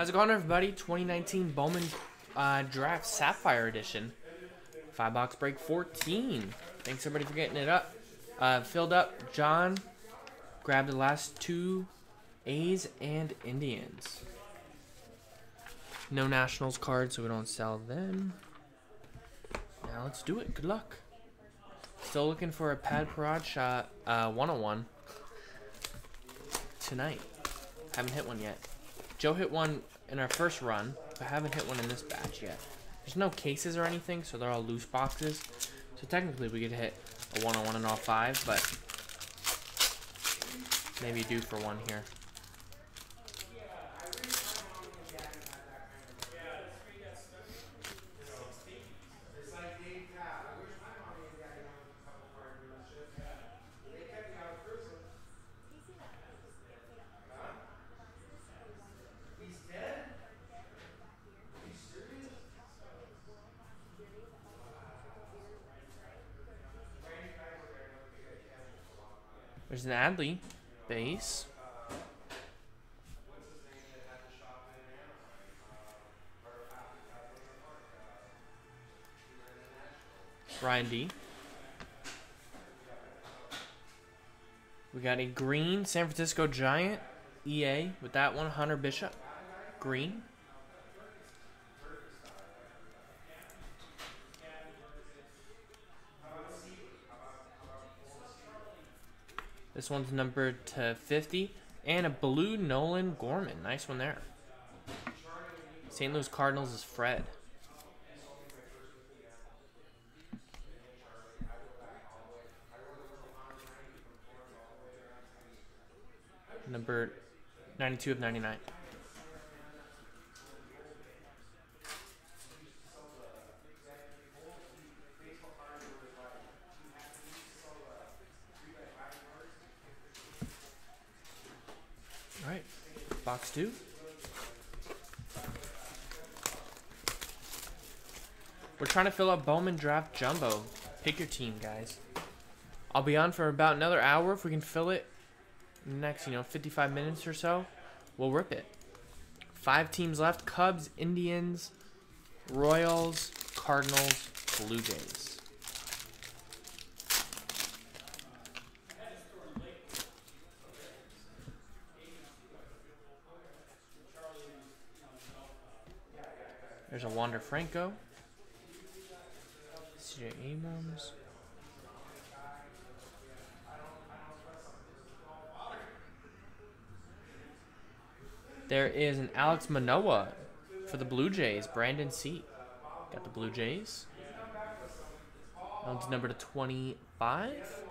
How's it going, everybody? 2019 Bowman uh, Draft Sapphire Edition. Five box break 14. Thanks, everybody, for getting it up. Uh, filled up. John grabbed the last two A's and Indians. No Nationals cards, so we don't sell them. Now let's do it. Good luck. Still looking for a Padparadscha uh, 101 tonight. Haven't hit one yet. Joe hit one in our first run, but haven't hit one in this batch yet. There's no cases or anything, so they're all loose boxes. So technically we could hit a one-on-one in all five, but maybe do for one here. There's an Adley base. Ryan D. We got a green San Francisco Giant EA with that one, Hunter Bishop. Green. This one's numbered to 50. And a blue Nolan Gorman. Nice one there. St. Louis Cardinals is Fred. Number 92 of 99. All right, box two. We're trying to fill up Bowman Draft Jumbo. Pick your team, guys. I'll be on for about another hour. If we can fill it next, you know, 55 minutes or so, we'll rip it. Five teams left. Cubs, Indians, Royals, Cardinals, Blue Jays. There's a Wander Franco. CJ Abrams. There is an Alek Manoah for the Blue Jays. Brandon C. Got the Blue Jays. One's number to 25.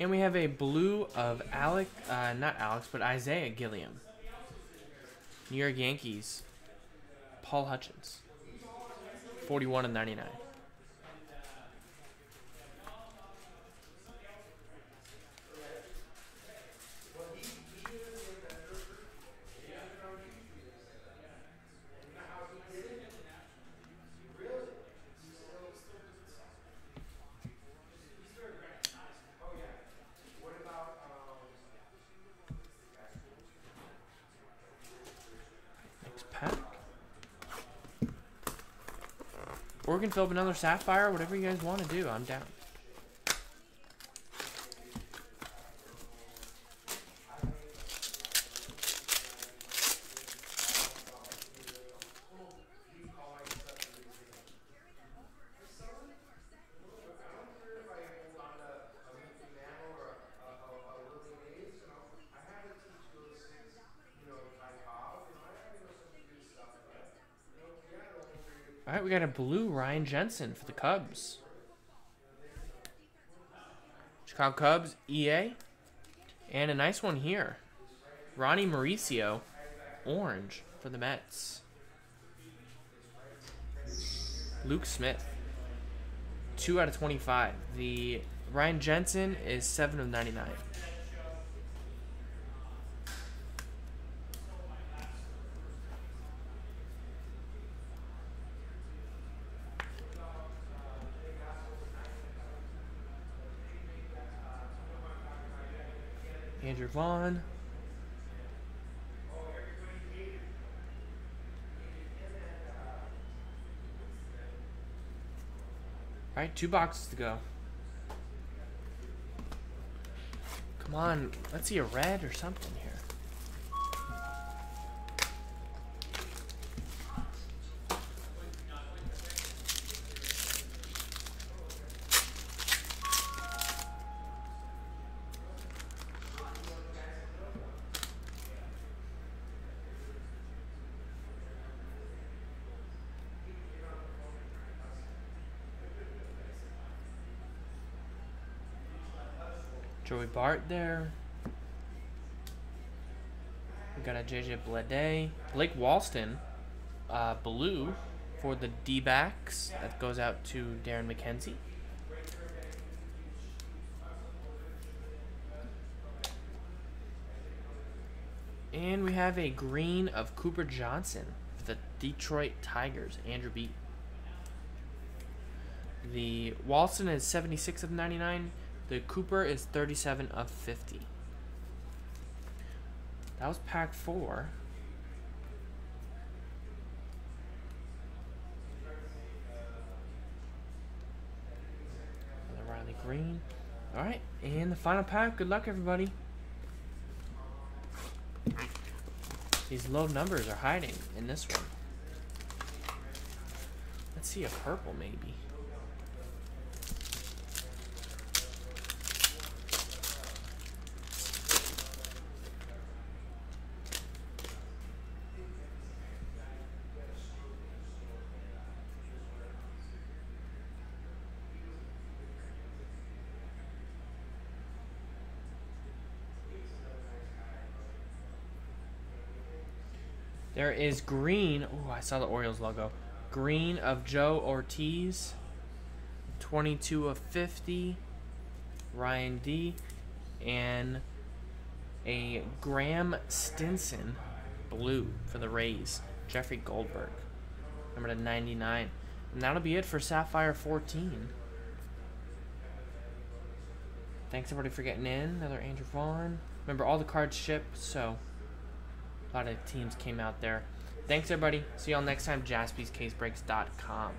And we have a blue of Alec, uh, not Alex, but Isaiah Gilliam. New York Yankees. Paul Hutchins. 41 and 99. Next pack. Or we can fill up another sapphire, whatever you guys want to do. I'm down. All right, we got a blue Ryan Jensen for the Cubs. Chicago Cubs, EA. And a nice one here. Ronny Mauricio, orange for the Mets. Luke Smith, 2 out of 25. The Ryan Jensen is 7 of 99. Andrew Vaughn. All right, two boxes to go. Come on, let's see a red or something here. Joey Bart there. We got a JJ Bleday. Blake Walston, uh, blue for the D backs. That goes out to Darren McKenzie. And we have a green of Cooper Johnson for the Detroit Tigers, Andrew Beat. The Walston is 76 of 99. The Cooper is 37 of 50. That was pack four. Another Riley Greene. Alright, and the final pack. Good luck, everybody. These low numbers are hiding in this one. Let's see a purple, maybe. There is green. Oh, I saw the Orioles logo. Green of Joe Ortiz. 22 of 50. Ryan D. And a Graham Stinson blue for the Rays. Jeffrey Goldberg. Number to 99. And that'll be it for Sapphire 14. Thanks everybody for getting in. Another Andrew Vaughn. Remember, all the cards ship, so a lot of teams came out there. Thanks, everybody. See y'all next time. JaspysCaseBreaks.com.